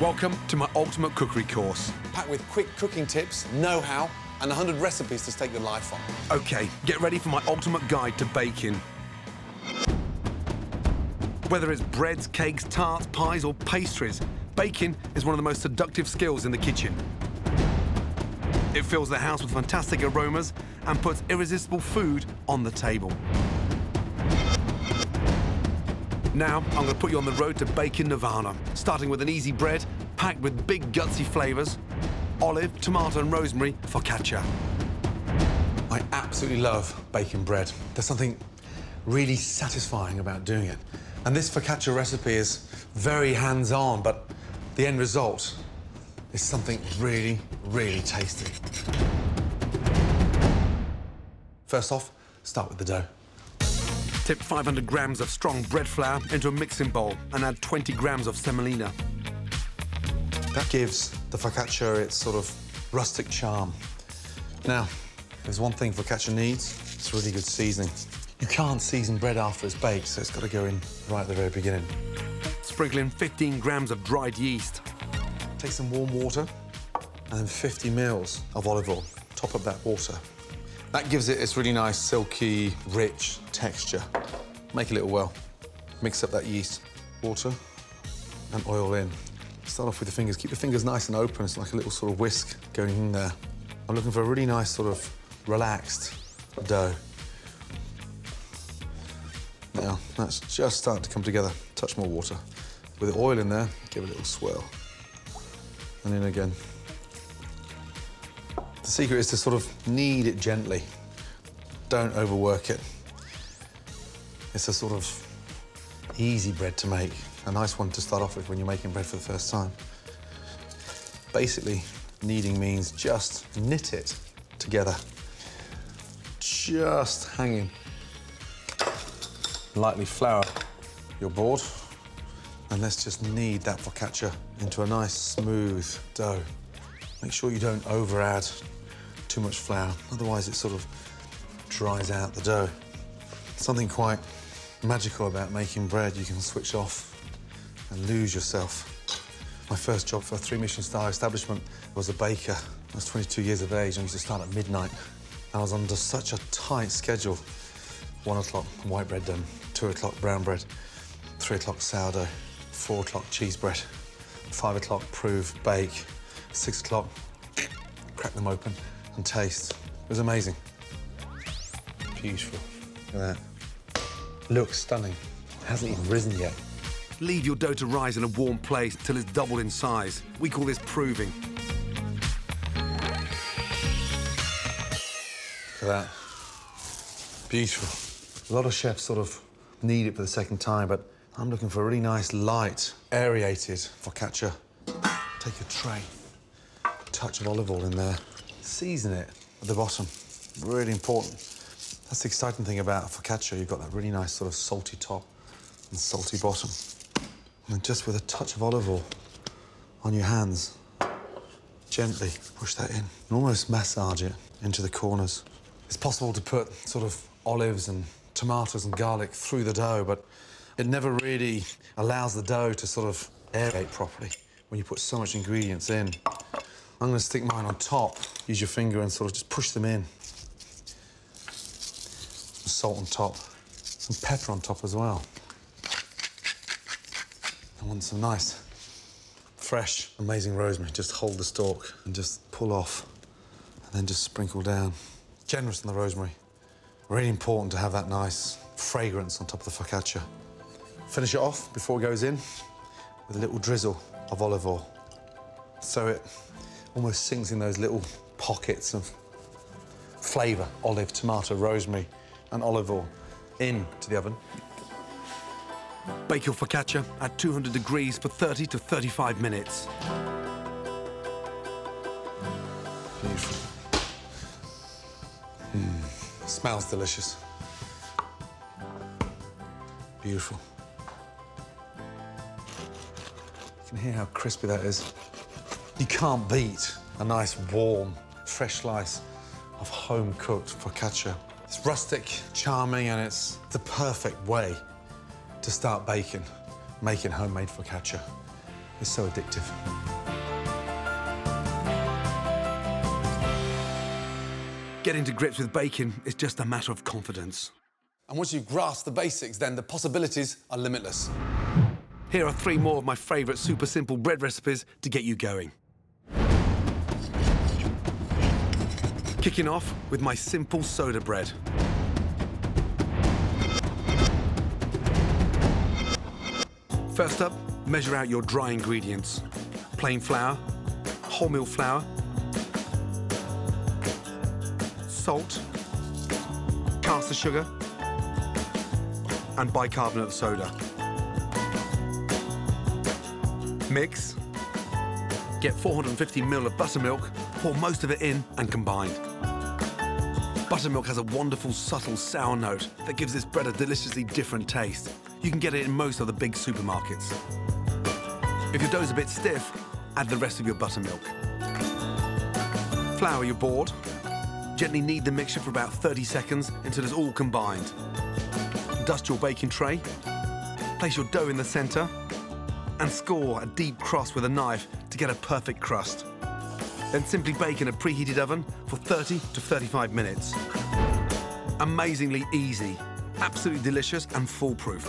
Welcome to my ultimate cookery course. Packed with quick cooking tips, know-how, and 100 recipes to stake your life on. OK, get ready for my ultimate guide to baking. Whether it's breads, cakes, tarts, pies or pastries, baking is one of the most seductive skills in the kitchen. It fills the house with fantastic aromas and puts irresistible food on the table. Now, I'm going to put you on the road to Bacon Nirvana, starting with an easy bread packed with big, gutsy flavours, olive, tomato and rosemary focaccia. I absolutely love bacon bread. There's something really satisfying about doing it. And this focaccia recipe is very hands-on, but the end result is something really, really tasty. First off, start with the dough. Tip 500 grams of strong bread flour into a mixing bowl and add 20 grams of semolina. That gives the focaccia its sort of rustic charm. Now, there's one thing focaccia needs, it's really good seasoning. You can't season bread after it's baked, so it's got to go in right at the very beginning. Sprinkle in 15 grams of dried yeast. Take some warm water and then 50 mils of olive oil. Top up that water. That gives it this really nice, silky, rich texture. Make a little well. Mix up that yeast, water, and oil in. Start off with the fingers. Keep the fingers nice and open. It's like a little sort of whisk going in there. I'm looking for a really nice sort of relaxed dough. Now, that's just starting to come together. Touch more water. With the oil in there, give it a little swirl. And in again. The secret is to sort of knead it gently. Don't overwork it. It's a sort of easy bread to make. A nice one to start off with when you're making bread for the first time. Basically, kneading means just knit it together. Just hanging. Lightly flour your board. And let's just knead that focaccia into a nice, smooth dough. Make sure you don't over add too much flour, otherwise it sort of dries out the dough. Something quite magical about making bread. You can switch off and lose yourself. My first job for a three-Michelin star establishment was a baker. I was 22 years of age and I used to start at midnight. I was under such a tight schedule. One o'clock, white bread done. Two o'clock, brown bread. Three o'clock, sourdough. Four o'clock, cheese bread. Five o'clock, prove, bake. Six o'clock, crack them open and taste. It was amazing. Beautiful. Look at that. Looks stunning. Hasn't even risen yet. Leave your dough to rise in a warm place until it's doubled in size. We call this proving. Look at that. Beautiful. A lot of chefs sort of need it for the second time, but I'm looking for a really nice, light, aerated focaccia. Take a tray, touch of olive oil in there, season it at the bottom. Really important. That's the exciting thing about focaccia. You've got that really nice sort of salty top and salty bottom. And just with a touch of olive oil on your hands, gently push that in and almost massage it into the corners. It's possible to put sort of olives and tomatoes and garlic through the dough, but it never really allows the dough to sort of aerate properly when you put so much ingredients in. I'm going to stick mine on top. Use your finger and sort of just push them in. Some salt on top, some pepper on top as well. I want some nice, fresh, amazing rosemary. Just hold the stalk and just pull off and then just sprinkle down. Generous on the rosemary. Really important to have that nice fragrance on top of the focaccia. Finish it off before it goes in with a little drizzle of olive oil. So it almost sinks in those little pockets of flavour, olive, tomato, rosemary and olive oil into the oven. Bake your focaccia at 200 degrees for 30 to 35 minutes. Beautiful. Mm, smells delicious. Beautiful. You can hear how crispy that is. You can't beat a nice, warm, fresh slice of home-cooked focaccia. It's rustic, charming, and it's the perfect way to start baking, making homemade focaccia. is so addictive. Getting to grips with baking is just a matter of confidence. And once you grasp the basics, then the possibilities are limitless. Here are three more of my favourite super simple bread recipes to get you going. Kicking off with my simple soda bread. First up, measure out your dry ingredients. Plain flour, wholemeal flour, salt, caster sugar, and bicarbonate of soda. Mix. Get 450 ml of buttermilk, pour most of it in and combine. Buttermilk has a wonderful, subtle sour note that gives this bread a deliciously different taste. You can get it in most of the big supermarkets. If your dough's a bit stiff, add the rest of your buttermilk. Flour your board. Gently knead the mixture for about 30 seconds until it's all combined. Dust your baking tray. Place your dough in the centre and score a deep cross with a knife to get a perfect crust. Then simply bake in a preheated oven for 30 to 35 minutes. Amazingly easy, absolutely delicious and foolproof.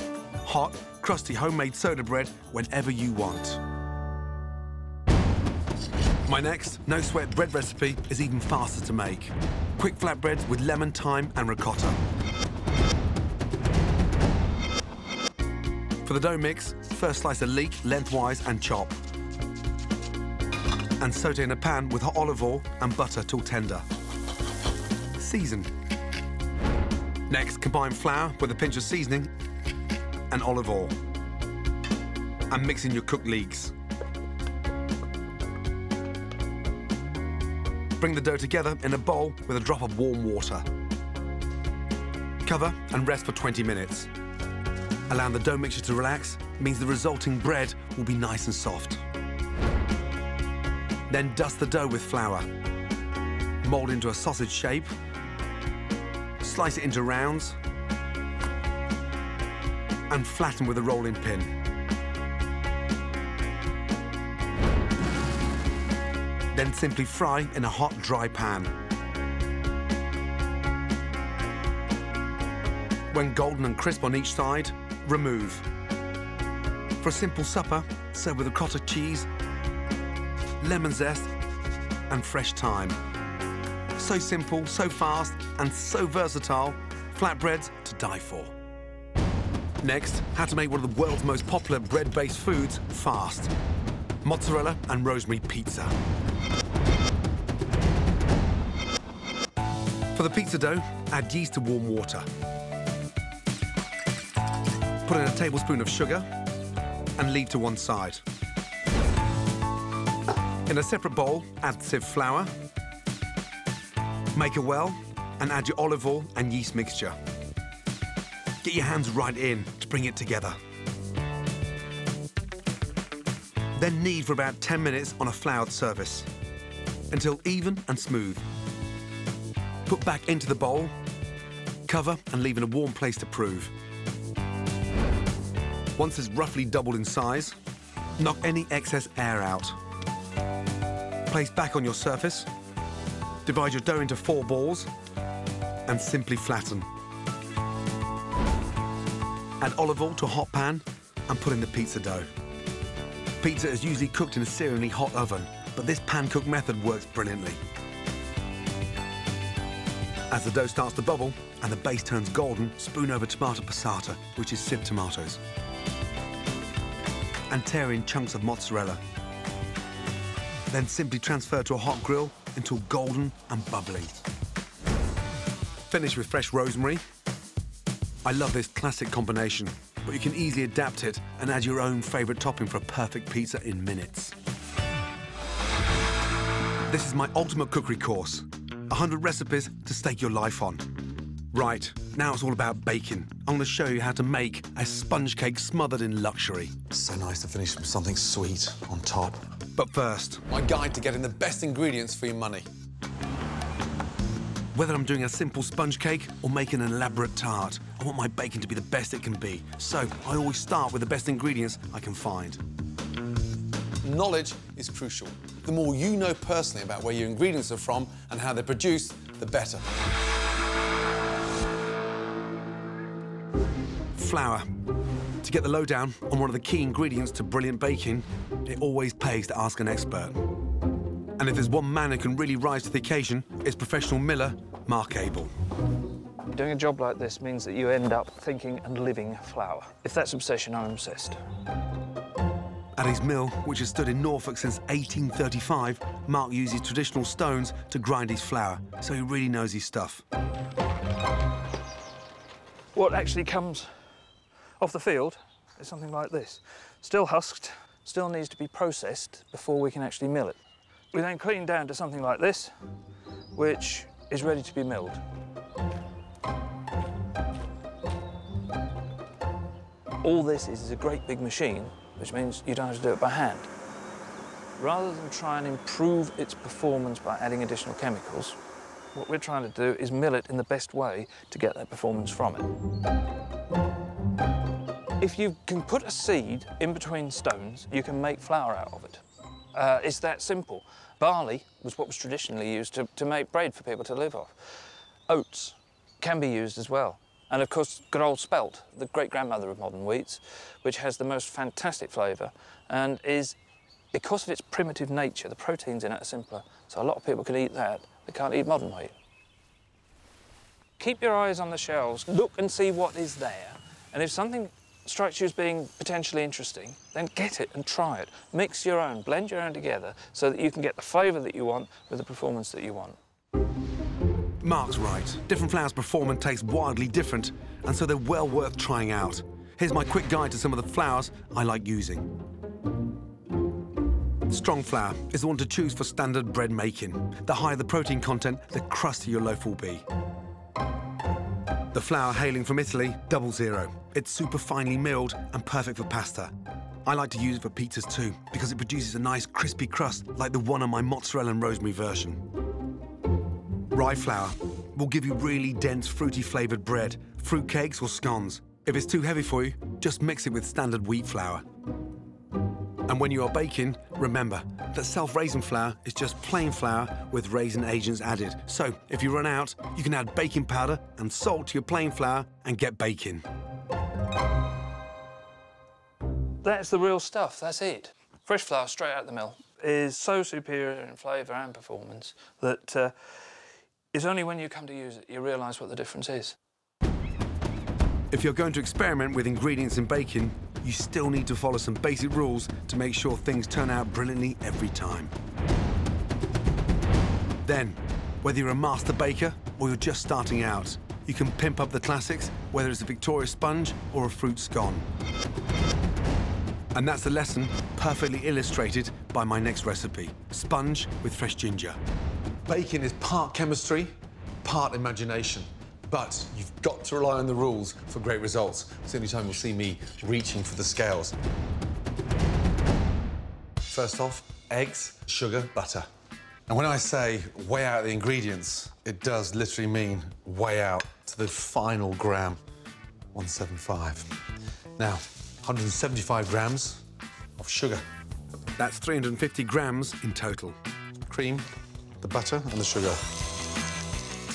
Hot, crusty homemade soda bread whenever you want. My next no sweat bread recipe is even faster to make. Quick flatbreads with lemon, thyme and ricotta. For the dough mix, first slice a leek lengthwise and chop. And saute in a pan with hot olive oil and butter till tender. Season. Next, combine flour with a pinch of seasoning and olive oil. And mix in your cooked leeks. Bring the dough together in a bowl with a drop of warm water. Cover and rest for 20 minutes. Allowing the dough mixture to relax means the resulting bread will be nice and soft. Then dust the dough with flour. Mold into a sausage shape. Slice it into rounds. And flatten with a rolling pin. Then simply fry in a hot, dry pan. When golden and crisp on each side, remove. For a simple supper, serve with a cottage cheese, lemon zest, and fresh thyme. So simple, so fast, and so versatile, flatbreads to die for. Next, how to make one of the world's most popular bread-based foods fast. Mozzarella and rosemary pizza. For the pizza dough, add yeast to warm water. Put in a tablespoon of sugar and leave to one side. In a separate bowl, add sieve flour, make a well, and add your olive oil and yeast mixture. Get your hands right in to bring it together. Then knead for about 10 minutes on a floured surface until even and smooth. Put back into the bowl, cover and leave in a warm place to prove. Once it's roughly doubled in size, knock any excess air out. Place back on your surface, divide your dough into four balls, and simply flatten. Add olive oil to a hot pan and put in the pizza dough. Pizza is usually cooked in a searingly hot oven, but this pan-cook method works brilliantly. As the dough starts to bubble and the base turns golden, spoon over tomato passata, which is sieved tomatoes. And tear in chunks of mozzarella. Then simply transfer to a hot grill until golden and bubbling. Finish with fresh rosemary. I love this classic combination, but you can easily adapt it and add your own favourite topping for a perfect pizza in minutes. This is my ultimate cookery course. 100 recipes to stake your life on. Right, now it's all about baking. I'm going to show you how to make a sponge cake smothered in luxury. So nice to finish with something sweet on top. But first, My guide to getting the best ingredients for your money. whether I'm doing a simple sponge cake or making an elaborate tart, I want my baking to be the best it can be. So I always start with the best ingredients I can find. knowledge is crucial. The more you know personally about where your ingredients are from and how they're produced, the better. Flour. To get the lowdown on one of the key ingredients to brilliant baking, it always pays to ask an expert. And if there's one man who can really rise to the occasion, it's professional miller Mark Abel. Doing a job like this means that you end up thinking and living flour. If that's obsession, I'm obsessed. At his mill, which has stood in Norfolk since 1835, Mark uses traditional stones to grind his flour, so he really knows his stuff. What actually comes off the field is something like this. Still husked, still needs to be processed before we can actually mill it. We then clean down to something like this, which is ready to be milled. All this is, is a great big machine, which means you don't have to do it by hand. Rather than try and improve its performance by adding additional chemicals, what we're trying to do is mill it in the best way to get that performance from it. If you can put a seed in between stones, you can make flour out of it. Uh, it's that simple. Barley was what was traditionally used to, to make bread for people to live off. Oats can be used as well. And of course, good old spelt, the great-grandmother of modern wheats, which has the most fantastic flavour and is, because of its primitive nature, the proteins in it are simpler. So a lot of people can eat that. They can't eat modern wheat. Keep your eyes on the shelves. Look and see what is there. And if something strikes you as being potentially interesting, then get it and try it. Mix your own, blend your own together so that you can get the flavour that you want with the performance that you want. Mark's right. Different flours perform and taste wildly different, and so they're well worth trying out. Here's my quick guide to some of the flours I like using. Strong flour is the one to choose for standard bread making. The higher the protein content, the crustier your loaf will be. The flour hailing from Italy, double zero. It's super finely milled and perfect for pasta. I like to use it for pizzas too, because it produces a nice crispy crust like the one on my mozzarella and rosemary version. Rye flour will give you really dense, fruity flavoured bread, fruit cakes or scones. If it's too heavy for you, just mix it with standard wheat flour. And when you are baking, remember that self-raising flour is just plain flour with raising agents added. So if you run out, you can add baking powder and salt to your plain flour and get baking. That's the real stuff, that's it. Fresh flour straight out of the mill is so superior in flavour and performance that uh, it's only when you come to use it you realise what the difference is. If you're going to experiment with ingredients in baking, you still need to follow some basic rules to make sure things turn out brilliantly every time. Then, whether you're a master baker or you're just starting out, you can pimp up the classics, whether it's a Victoria sponge or a fruit scone. And that's the lesson perfectly illustrated by my next recipe, sponge with fresh ginger. Baking is part chemistry, part imagination. But you've got to rely on the rules for great results. It's the only time you'll see me reaching for the scales. First off, eggs, sugar, butter. And when I say weigh out the ingredients, it does literally mean weigh out to the final gram, 175. Now, 175 grams of sugar. That's 350 grams in total. Cream, the butter and the sugar.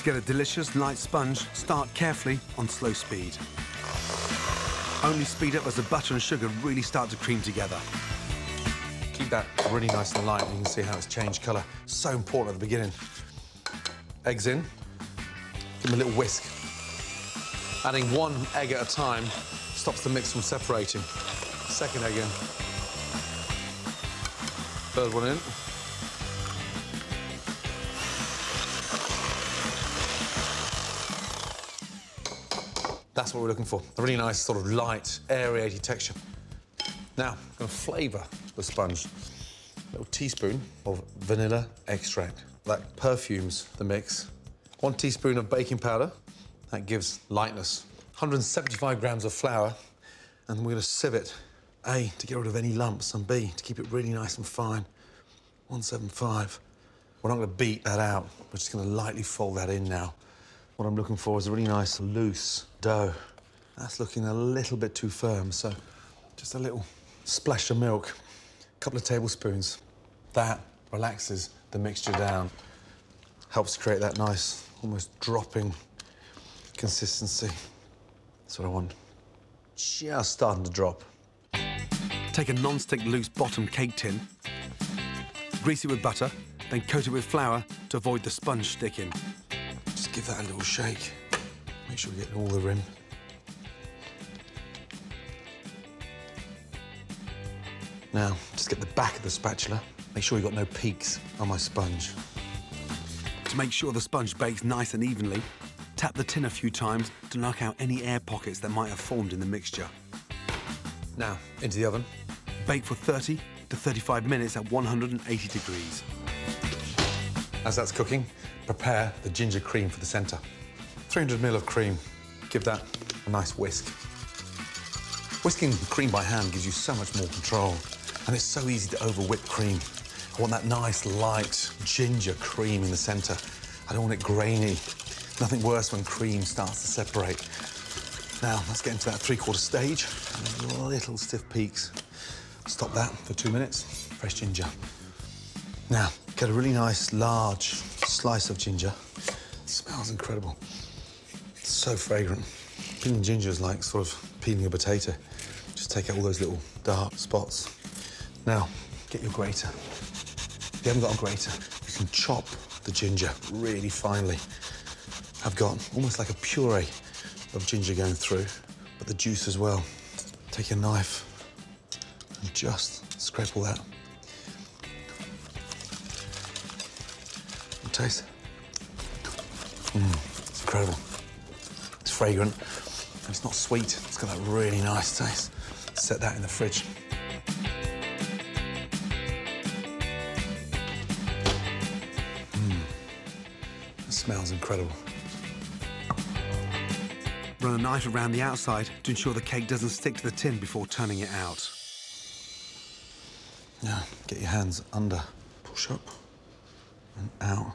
Get a delicious light sponge, start carefully on slow speed. Only speed up as the butter and sugar really start to cream together. Keep that really nice and light. You can see how it's changed colour. So important at the beginning. Eggs in. Give them a little whisk. Adding one egg at a time stops the mix from separating. Second egg in. Third one in. That's what we're looking for. A really nice, sort of light, aerated texture. Now, I'm going to flavour the sponge. A little teaspoon of vanilla extract. That perfumes the mix. One teaspoon of baking powder. That gives lightness. 175 grams of flour. And we're going to sieve it. A, to get rid of any lumps, and B, to keep it really nice and fine. 175. We're not going to beat that out. We're just going to lightly fold that in now. What I'm looking for is a really nice, loose dough. That's looking a little bit too firm, so just a little splash of milk. A couple of tablespoons. That relaxes the mixture down. Helps create that nice, almost dropping consistency. That's what I want. Just starting to drop. Take a non-stick loose bottom cake tin, grease it with butter, then coat it with flour to avoid the sponge sticking. Just give that a little shake. Make sure we get all the rim. Now, just get the back of the spatula. Make sure you've got no peaks on my sponge. To make sure the sponge bakes nice and evenly, tap the tin a few times to knock out any air pockets that might have formed in the mixture. Now, into the oven. Bake for 30 to 35 minutes at 180 degrees. As that's cooking, prepare the ginger cream for the centre. 300 ml of cream. Give that a nice whisk. Whisking cream by hand gives you so much more control, and it's so easy to over whip cream. I want that nice, light ginger cream in the centre. I don't want it grainy. Nothing worse when cream starts to separate. Now, let's get into that three-quarter stage. Little stiff peaks. Stop that for two minutes. Fresh ginger. Now, get a really nice, large slice of ginger. It smells incredible. It's so fragrant. Peeling ginger is like sort of peeling a potato. Just take out all those little dark spots. Now, get your grater. If you haven't got a grater, you can chop the ginger really finely. I've got almost like a puree of ginger going through, but the juice as well. Take your knife and just scrape all that. Taste. Mmm, it's incredible. It's fragrant, and it's not sweet. It's got that really nice taste. Set that in the fridge. Mmm, it smells incredible. Run a knife around the outside to ensure the cake doesn't stick to the tin before turning it out. Now, get your hands under. Push up and out.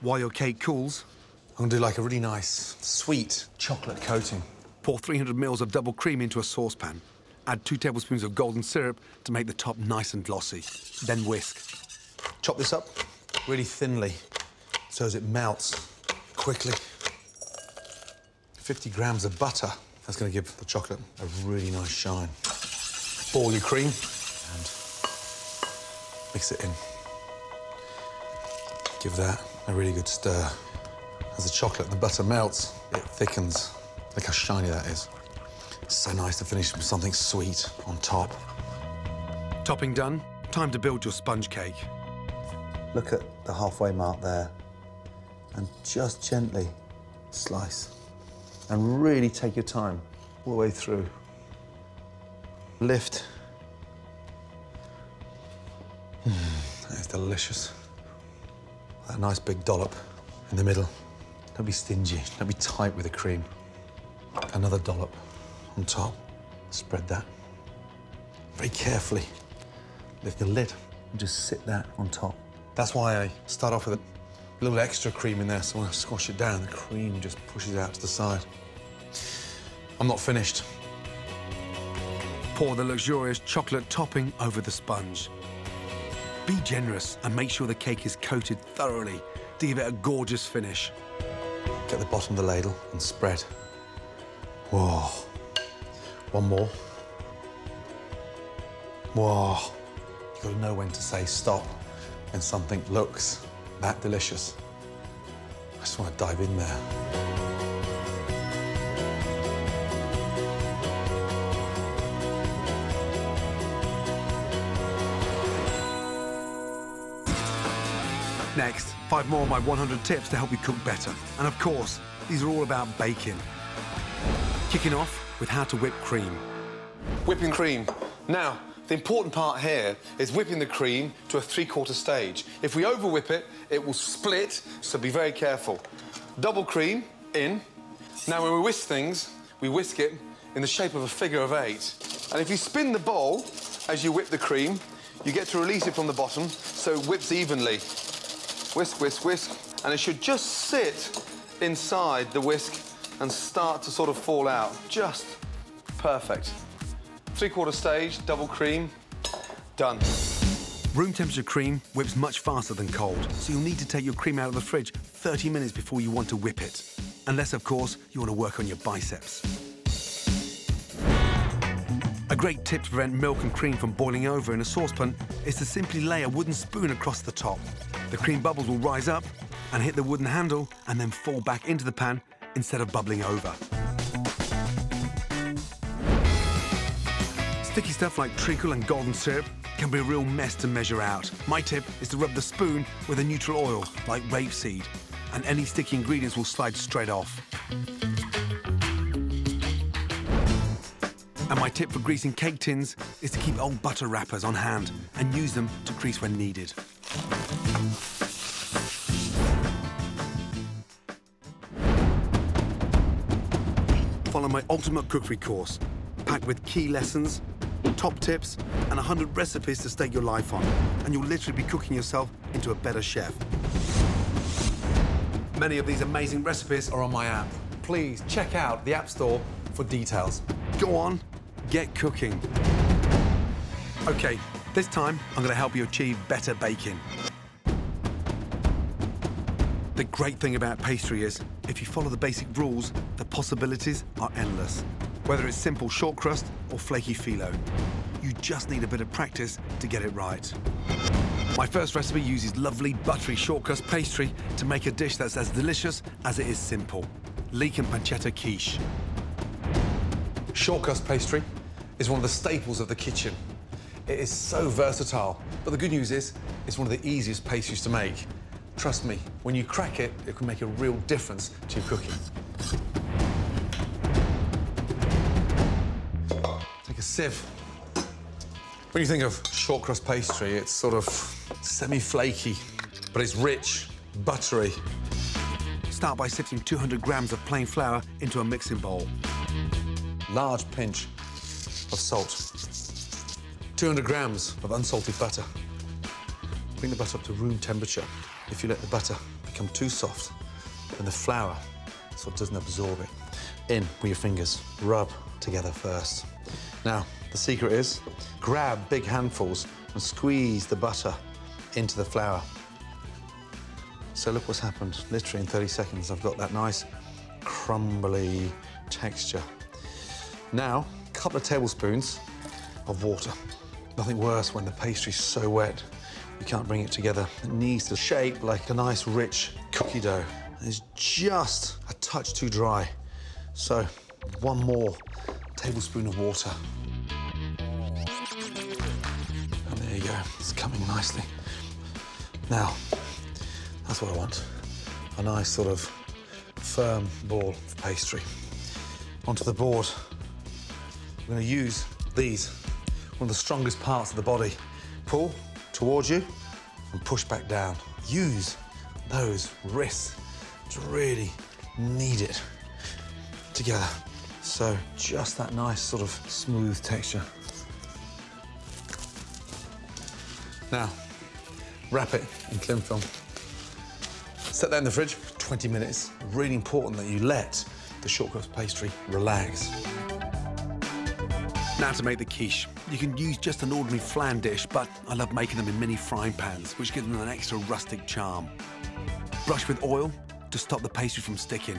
While your cake cools, I'm gonna do like a really nice, sweet chocolate coating. pour 300 mils of double cream into a saucepan. Add two tablespoons of golden syrup to make the top nice and glossy. Then whisk. Chop this up really thinly so as it melts quickly. 50 grams of butter. That's gonna give the chocolate a really nice shine. Boil your cream and mix it in. Give that a really good stir. As the chocolate and the butter melts, it thickens. Look how shiny that is. It's so nice to finish with something sweet on top. Topping done, time to build your sponge cake. Look at the halfway mark there and just gently slice and really take your time all the way through. Lift. Mm, that is delicious. That nice big dollop in the middle. Don't be stingy, don't be tight with the cream. Another dollop on top. Spread that. Very carefully. Lift the lid and just sit that on top. That's why I start off with a little extra cream in there, so when I squash it down, the cream just pushes out to the side. I'm not finished. Pour the luxurious chocolate topping over the sponge. Be generous and make sure the cake is coated thoroughly to give it a gorgeous finish. Get the bottom of the ladle and spread. Whoa. One more. Whoa. You've got to know when to say stop when something looks that delicious. I just want to dive in there. Five more of my 100 tips to help you cook better. And of course, these are all about baking. Kicking off with how to whip cream. Whipping cream. Now, the important part here is whipping the cream to a three-quarter stage. If we over-whip it, it will split, so be very careful. Double cream in. Now, when we whisk things, we whisk it in the shape of a figure of eight. And if you spin the bowl as you whip the cream, you get to release it from the bottom so it whips evenly. Whisk, whisk, whisk. And it should just sit inside the whisk and start to sort of fall out. Just perfect. three-quarter stage, double cream, done. Room temperature cream whips much faster than cold, so you'll need to take your cream out of the fridge 30 minutes before you want to whip it. Unless, of course, you want to work on your biceps. A great tip to prevent milk and cream from boiling over in a saucepan is to simply lay a wooden spoon across the top. The cream bubbles will rise up and hit the wooden handle and then fall back into the pan instead of bubbling over. Sticky stuff like treacle and golden syrup can be a real mess to measure out. My tip is to rub the spoon with a neutral oil, like rapeseed, and any sticky ingredients will slide straight off. And my tip for greasing cake tins is to keep old butter wrappers on hand and use them to grease when needed. Follow my ultimate cookery course, packed with key lessons, top tips, and 100 recipes to stake your life on. And you'll literally be cooking yourself into a better chef. Many of these amazing recipes Are on my app. Please check out the App Store for details. Go on, get cooking. Okay, this time I'm going to help you achieve better baking. The great thing about pastry is, if you follow the basic rules, the possibilities are endless. Whether it's simple short crust or flaky phyllo, you just need a bit of practice to get it right. My first recipe uses lovely buttery short crust pastry to make a dish that's as delicious as it is simple. Leek and pancetta quiche. Short crust pastry is one of the staples of the kitchen. It is so versatile, but the good news is it's one of the easiest pastries to make. Trust me, when you crack it, it can make a real difference to your cooking. Take a sieve. When you think of short crust pastry, it's sort of semi-flaky, but it's rich, buttery. Start by sifting 200 grams of plain flour into a mixing bowl. Large pinch of salt. 200 grams of unsalted butter. Bring the butter up to room temperature. If you let the butter become too soft, then the flour sort of doesn't absorb it. In with your fingers. Rub together first. Now, the secret is grab big handfuls and squeeze the butter into the flour. So look what's happened. Literally in 30 seconds, I've got that nice crumbly texture. Now, couple of tablespoons of water. Nothing worse when the pastry's so wet you can't bring it together. It needs to shape like a nice, rich cookie dough. It's just a touch too dry. So, one more tablespoon of water. And there you go, it's coming nicely. Now, that's what I want. A nice sort of firm ball of pastry. Onto the board. I'm going to use these, one of the strongest parts of the body. Pull towards you and push back down. Use those wrists to really knead it together. So just that nice sort of smooth texture. Now, wrap it in cling film. Set that in the fridge for 20 minutes. Really important that you let the short crust pastry relax. Now to make the quiche. You can use just an ordinary flan dish, but I love making them in mini frying pans, which give them an extra rustic charm. Brush with oil to stop the pastry from sticking.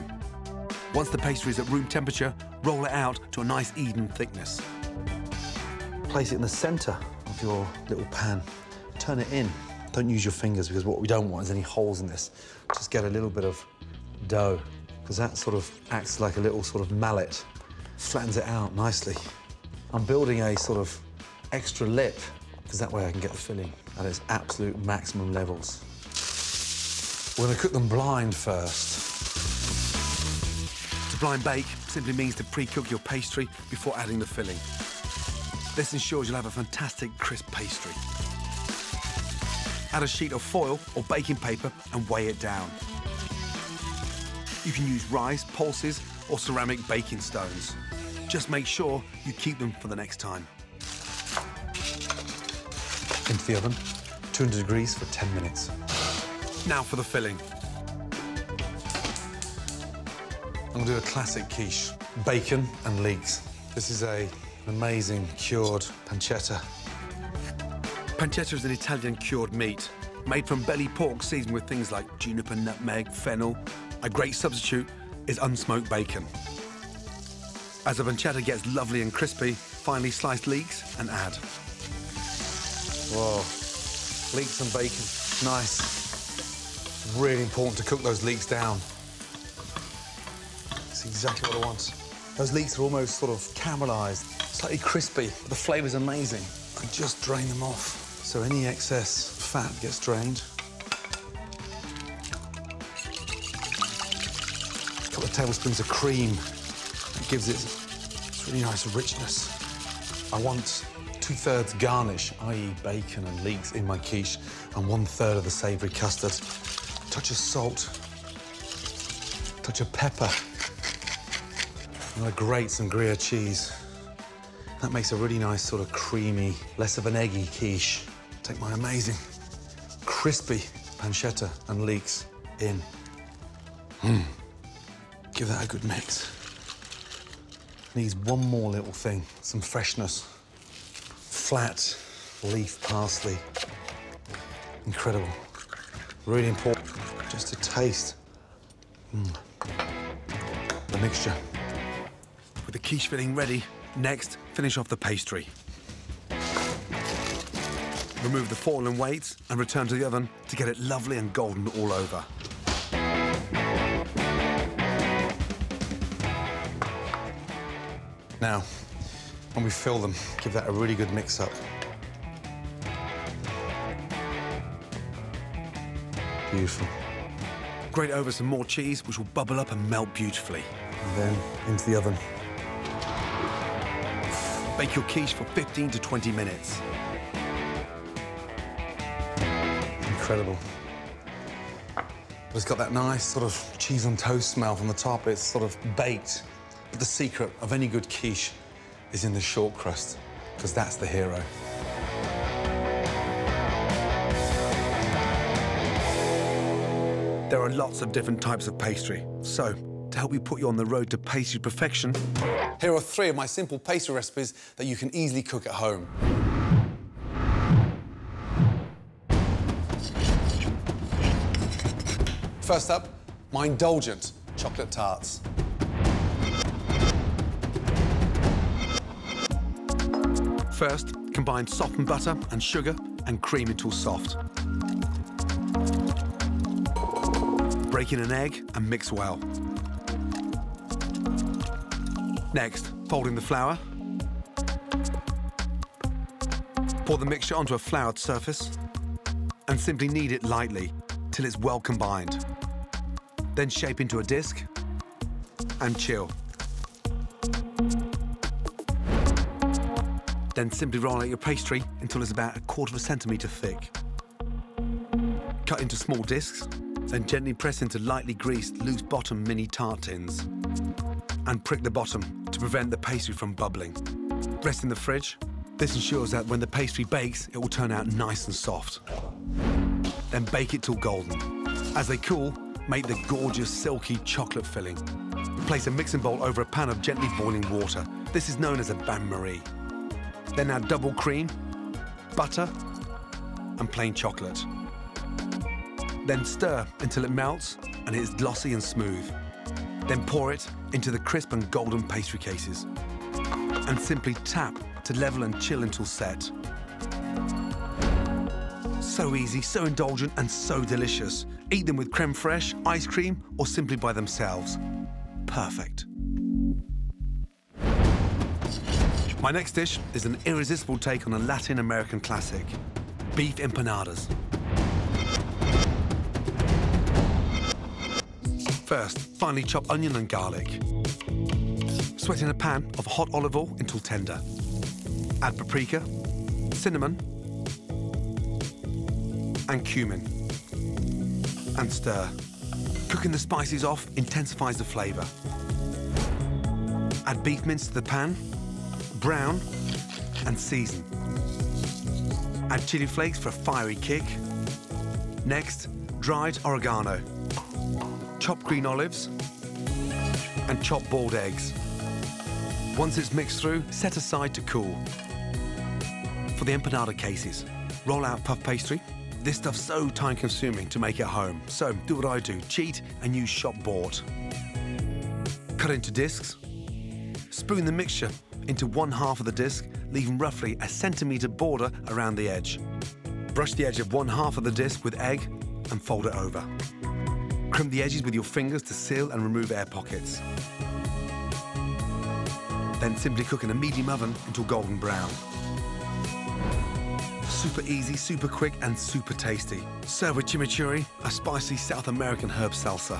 Once the pastry is at room temperature, roll it out to a nice even thickness. Place it in the center of your little pan. Turn it in. Don't use your fingers because what we don't want is any holes in this. Just get a little bit of dough because that sort of acts like a little sort of mallet. Flattens it out nicely. I'm building a sort of extra lip because that way I can get the filling at its absolute maximum levels. We're going to cook them blind first. To blind bake simply means to pre-cook your pastry before adding the filling. This ensures you'll have a fantastic crisp pastry. Add a sheet of foil or baking paper and weigh it down. You can use rice, pulses, or ceramic baking stones. Just make sure you keep them for the next time. Into the oven, 200 degrees for 10 minutes. Now for the filling. I'm gonna do a classic quiche, bacon and leeks. This is a amazing cured pancetta. Pancetta is an Italian cured meat made from belly pork seasoned with things like juniper, nutmeg, fennel. A great substitute is unsmoked bacon. As the pancetta gets lovely and crispy, finely sliced leeks and add. Whoa, leeks and bacon, nice. Really important to cook those leeks down. That's exactly what I want. Those leeks are almost sort of caramelized, slightly crispy, the flavor's amazing. I just drain them off. So any excess fat gets drained. A couple of tablespoons of cream. Gives it this really nice richness. I want two-thirds garnish, i.e. bacon and leeks in my quiche, and one-third of the savoury custard. Touch of salt, touch of pepper, and I grate some Gruyere cheese. That makes a really nice sort of creamy, less of an eggy quiche. Take my amazing, crispy pancetta and leeks in. Mm. Give that a good mix. Needs one more little thing, some freshness. Flat leaf parsley. Incredible. Really important. Just to taste mm. the mixture. With the quiche filling ready, next, finish off the pastry. Remove the fallen weights and return to the oven to get it lovely and golden all over. Now, when we fill them, give that a really good mix up. Beautiful. Grate over some more cheese, which will bubble up and melt beautifully. And then into the oven. Bake your quiche for 15 to 20 minutes. Incredible. But it's got that nice sort of cheese on toast smell from the top. It's sort of baked. But the secret of any good quiche is in the short crust, because that's the hero. There are lots of different types of pastry. So, to help you put you on the road to pastry perfection, here are three of my simple pastry recipes that you can easily cook at home. First up, my indulgent chocolate tarts. First, combine softened butter and sugar and cream until soft. Break in an egg and mix well. Next, fold in the flour. Pour the mixture onto a floured surface and simply knead it lightly till it's well combined. Then shape into a disc and chill. Then simply roll out your pastry until it's about a quarter of a centimetre thick. Cut into small discs, then gently press into lightly greased, loose bottom mini tart tins. And prick the bottom to prevent the pastry from bubbling. Rest in the fridge. This ensures that when the pastry bakes, it will turn out nice and soft. Then bake it till golden. As they cool, make the gorgeous silky chocolate filling. Place a mixing bowl over a pan of gently boiling water. This is known as a bain-marie. Then add double cream, butter, and plain chocolate. Then stir until it melts and it is glossy and smooth. Then pour it into the crisp and golden pastry cases. And simply tap to level and chill until set. So easy, so indulgent, and so delicious. Eat them with creme fraiche, ice cream, or simply by themselves. Perfect. My next dish is an irresistible take on a Latin American classic, beef empanadas. First, finely chop onion and garlic. Sweat in a pan of hot olive oil until tender. Add paprika, cinnamon, and cumin. And stir. Cooking the spices off intensifies the flavour. Add beef mince to the pan brown, and season. Add chili flakes for a fiery kick. Next, dried oregano, chopped green olives, and chopped boiled eggs. Once it's mixed through, set aside to cool. For the empanada cases, roll out puff pastry. This stuff's so time consuming to make at home, so do what I do, cheat and use shop bought. Cut into discs. Spoon the mixture into one half of the disc, leaving roughly a centimetre border around the edge. Brush the edge of one half of the disc with egg and fold it over. Crimp the edges with your fingers to seal and remove air pockets. Then simply cook in a medium oven until golden brown. Super easy, super quick, and super tasty. Serve with chimichurri, a spicy South American herb salsa.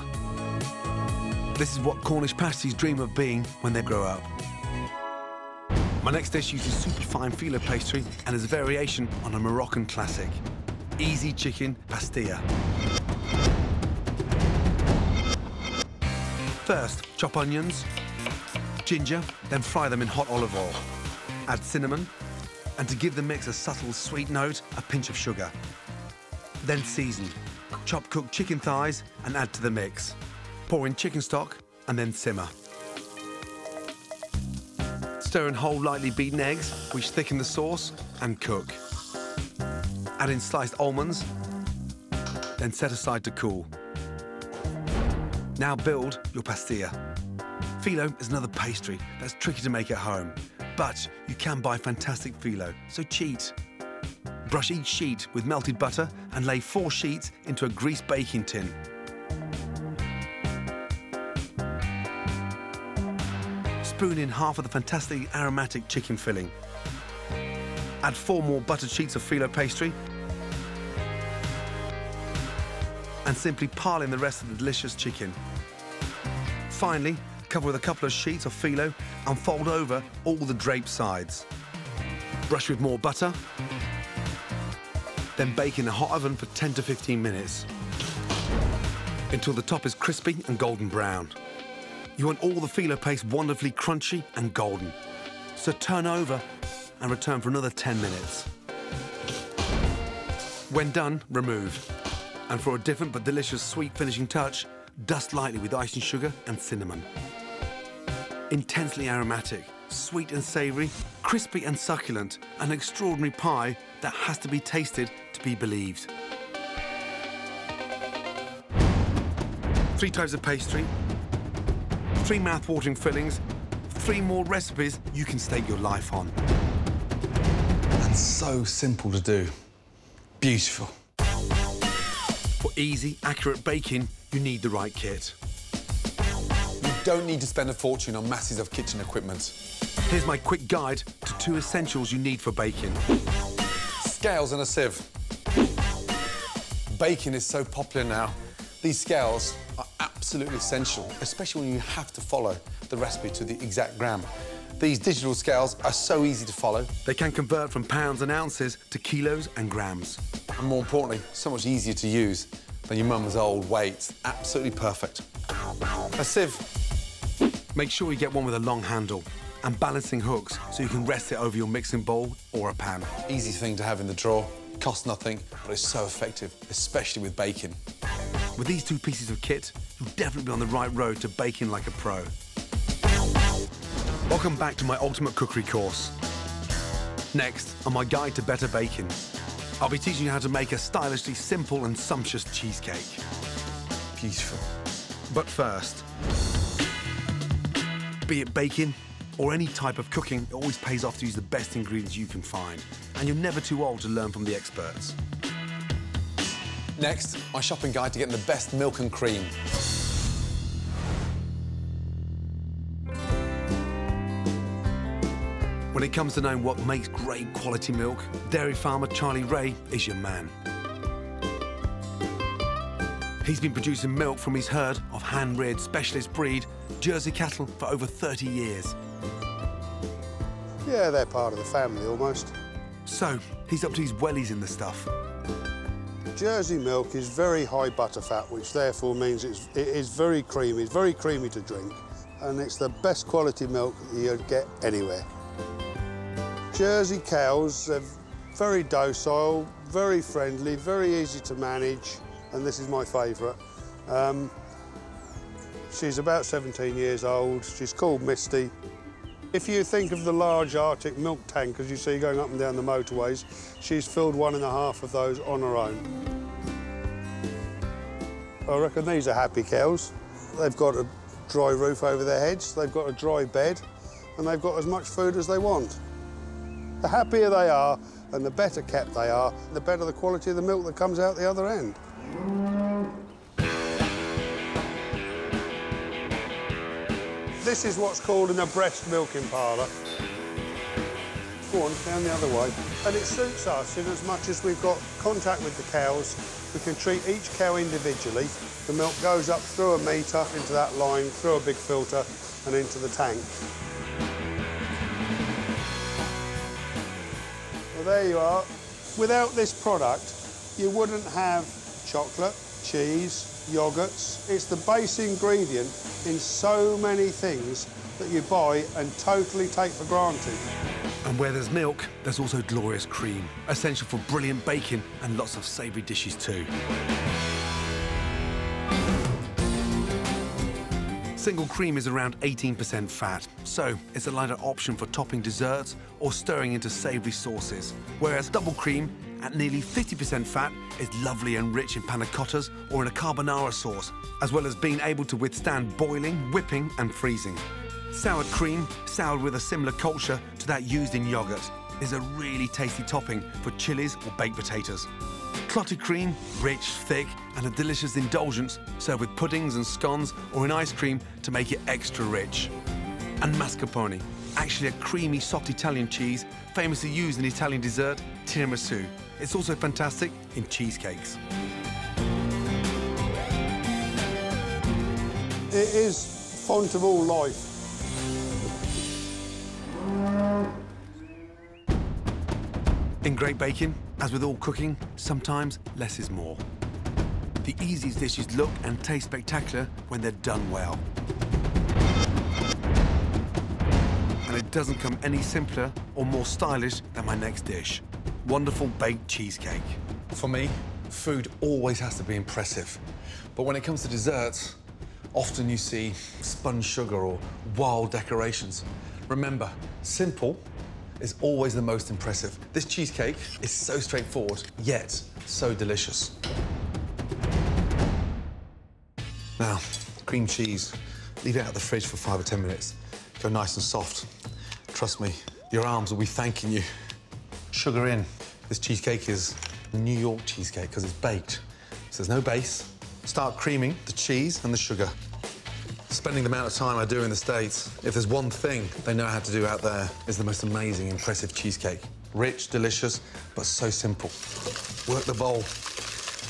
This is what Cornish pasties dream of being when they grow up. My next dish uses super fine filo pastry and is a variation on a Moroccan classic. Easy chicken pastilla. First, chop onions, ginger, then fry them in hot olive oil. Add cinnamon, and to give the mix a subtle sweet note, a pinch of sugar. Then season. Chop cooked chicken thighs and add to the mix. Pour in chicken stock and then simmer. Stir in whole lightly beaten eggs, which thicken the sauce, and cook. Add in sliced almonds, then set aside to cool. Now build your pastilla. Phyllo is another pastry that's tricky to make at home, but you can buy fantastic phyllo, so cheat. Brush each sheet with melted butter and lay four sheets into a greased baking tin. Spoon in half of the fantastic aromatic chicken filling. Add four more buttered sheets of phyllo pastry and simply pile in the rest of the delicious chicken. Finally, cover with a couple of sheets of phyllo and fold over all the draped sides. Brush with more butter, then bake in a hot oven for 10 to 15 minutes until the top is crispy and golden brown. You want all the phyllo paste wonderfully crunchy and golden. So turn over and return for another 10 minutes. When done, remove. And for a different but delicious sweet finishing touch, dust lightly with icing sugar and cinnamon. Intensely aromatic, sweet and savoury, crispy and succulent, an extraordinary pie that has to be tasted to be believed. Three types of pastry, three mouth-watering fillings, three more recipes you can stake your life on. And so simple to do. Beautiful. For easy, accurate baking, you need the right kit. You don't need to spend a fortune on masses of kitchen equipment. Here's my quick guide to two essentials you need for baking. Scales and a sieve. Baking is so popular now. These scales absolutely essential, especially when you have to follow the recipe to the exact gram. These digital scales are so easy to follow, They can convert from pounds and ounces to kilos and grams. and more importantly, so much easier to use than your mum's old weights. Absolutely perfect. A sieve. Make sure you get one with a long handle and balancing hooks so you can rest it over your mixing bowl or a pan. Easy thing to have in the drawer, costs nothing, but it's so effective, especially with baking. With these two pieces of kit, you'll definitely be on the right road to baking like a pro. Welcome back to my ultimate cookery course. Next, on my guide to better baking, I'll be teaching you how to make a stylishly simple and sumptuous cheesecake. Beautiful. But first, be it baking or any type of cooking, it always pays off to use the best ingredients you can find. And you're never too old to learn from the experts. Next, my shopping guide to getting the best milk and cream. When it comes to knowing what makes great quality milk, dairy farmer Charlie Ray is your man. He's been producing milk from his herd of hand-reared specialist breed Jersey cattle for over 30 years. Yeah, they're part of the family almost. So, he's up to his wellies in the stuff. Jersey milk is very high butterfat, which therefore means it's, it is very creamy. It's very creamy to drink, and it's the best quality milk you'd get anywhere. Jersey cows are very docile, very friendly, very easy to manage, and this is my favourite. Um, she's about 17 years old. She's called Misty, If you think of the large Arctic milk tankers you see going up and down the motorways, she's filled one and a half of those on her own. I reckon these are happy cows. They've got a dry roof over their heads, they've got a dry bed, and they've got as much food as they want. The happier they are and the better kept they are, the better the quality of the milk that comes out the other end. This is what's called an abreast milking parlour. Go on, down the other way. And it suits us in as much as we've got contact with the cows. We can treat each cow individually. The milk goes up through a meter into that line, through a big filter and into the tank. Well, there you are. Without this product, you wouldn't have chocolate, cheese, yogurts. It's the base ingredient in so many things that you buy and totally take for granted. And where there's milk, there's also glorious cream, essential for brilliant baking and lots of savoury dishes too. Single cream is around 18% fat, so it's a lighter option for topping desserts or stirring into savoury sauces. Whereas double cream, at nearly 50% fat, is lovely and rich in panna cottas or in a carbonara sauce, as well as being able to withstand boiling, whipping and freezing. Sour cream, soured with a similar culture to that used in yogurt, is a really tasty topping for chilies or baked potatoes. Clotted cream, rich, thick, and a delicious indulgence served with puddings and scones or in ice cream to make it extra rich. And mascarpone, actually a creamy, soft Italian cheese famously used in Italian dessert tiramisu. It's also fantastic in cheesecakes. It is font of all life. In great baking, as with all cooking, sometimes less is more. The easiest dishes look and taste spectacular when they're done well. And it doesn't come any simpler or more stylish than my next dish. Wonderful baked cheesecake. For me, food always has to be impressive. But when it comes to desserts, often you see spun sugar or wild decorations. Remember, simple is always the most impressive. This cheesecake is so straightforward, yet so delicious. Now, cream cheese. Leave it out of the fridge for five or 10 minutes. Go nice and soft. Trust me, your arms will be thanking you. Sugar in. This cheesecake is New York cheesecake because it's baked. So there's no base. Start creaming the cheese and the sugar. Spending the amount of time I do in the States, if there's one thing they know how to do out there, is the most amazing, impressive cheesecake. Rich, delicious, but so simple. Work the bowl.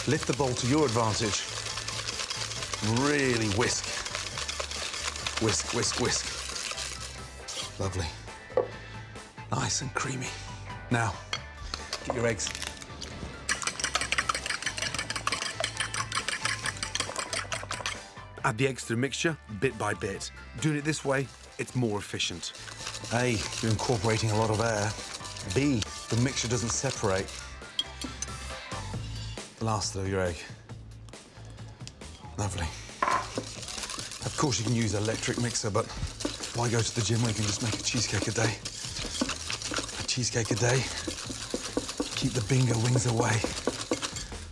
Lift the bowl to your advantage. Really whisk. Whisk, whisk, whisk. Lovely. Nice and creamy. Now, get your eggs. Add the eggs to the mixture bit by bit. Doing it this way, it's more efficient. A, you're incorporating a lot of air. B, the mixture doesn't separate. The last of your egg. Lovely. Of course, you can use an electric mixer, but why go to the gym when you can just make a cheesecake a day? A cheesecake a day. Keep the bingo wings away.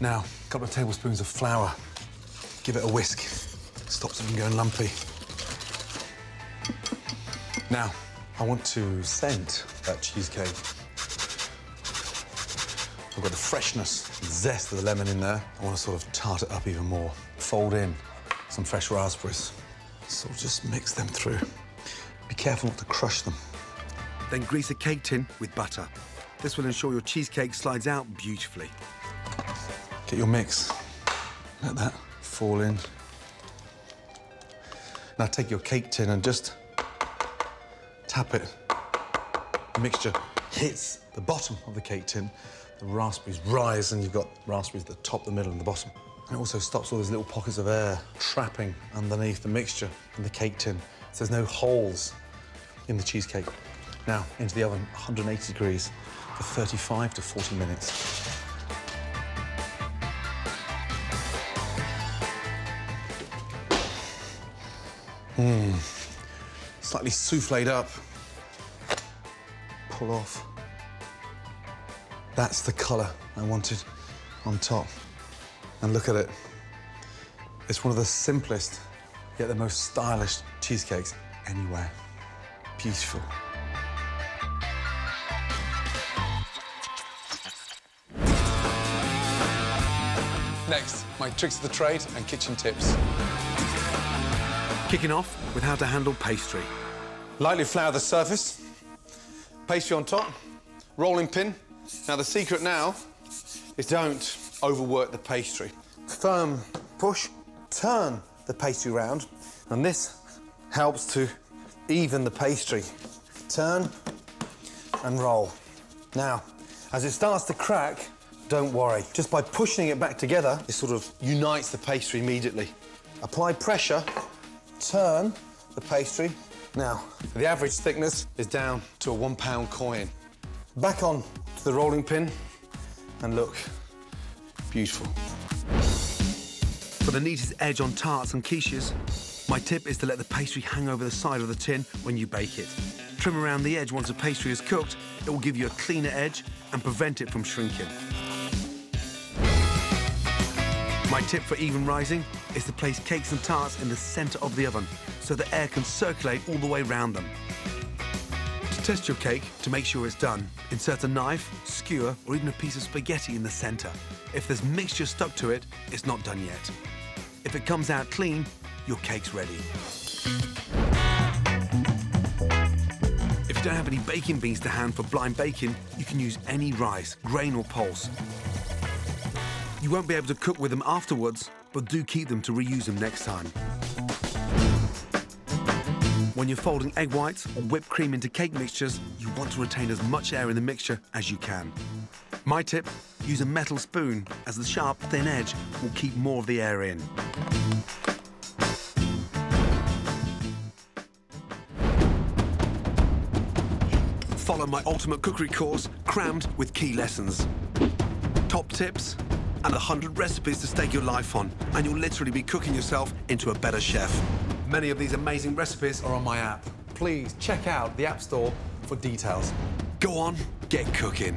Now, a couple of tablespoons of flour. Give it a whisk. Stops it from going lumpy. Now, I want to scent that cheesecake. I've got the freshness, zest of the lemon in there. I want to sort of tart it up even more. Fold in some fresh raspberries. Sort of just mix them through. Be careful not to crush them. Then grease a cake tin with butter. This will ensure your cheesecake slides out beautifully. Get your mix. Let that fall in. Now take your cake tin and just tap it. The mixture hits the bottom of the cake tin. The raspberries rise and you've got raspberries at the top, the middle and the bottom. And it also stops all those little pockets of air trapping underneath the mixture in the cake tin. So there's no holes in the cheesecake. Now, into the oven, 180 degrees for 35 to 40 minutes. Mmm. Slightly souffled up. pull off. That's the colour I wanted on top. And look at it. It's one of the simplest, yet the most stylish cheesecakes anywhere. Beautiful. Next, my tricks of the trade and kitchen tips. Kicking off with how to handle pastry. Lightly flour the surface, pastry on top, rolling pin. Now the secret now is don't overwork the pastry. Firm push, turn the pastry round, and this helps to even the pastry. Turn and roll. Now, as it starts to crack, don't worry. Just by pushing it back together, it sort of unites the pastry immediately. Apply pressure, turn the pastry. Now, the average thickness is down to a one pound coin. Back on to the rolling pin, and look, beautiful. For the neatest edge on tarts and quiches, my tip is to let the pastry hang over the side of the tin when you bake it. Trim around the edge once the pastry is cooked. It will give you a cleaner edge and prevent it from shrinking. My tip for even rising is to place cakes and tarts in the centre of the oven so the air can circulate all the way round them. To test your cake, to make sure it's done, insert a knife, skewer, or even a piece of spaghetti in the centre. If there's mixture stuck to it, it's not done yet. If it comes out clean, your cake's ready. If you don't have any baking beans to hand for blind baking, you can use any rice, grain or pulse. You won't be able to cook with them afterwards, but do keep them to reuse them next time. When you're folding egg whites or whipped cream into cake mixtures, you want to retain as much air in the mixture as you can. My tip, use a metal spoon, as the sharp, thin edge will keep more of the air in. Follow my ultimate cookery course, crammed with key lessons. Top tips, and 100 recipes to stake your life on, and you'll literally be cooking yourself into a better chef. Many of these amazing recipes are on my app. Please check out the App Store for details. Go on, get cooking.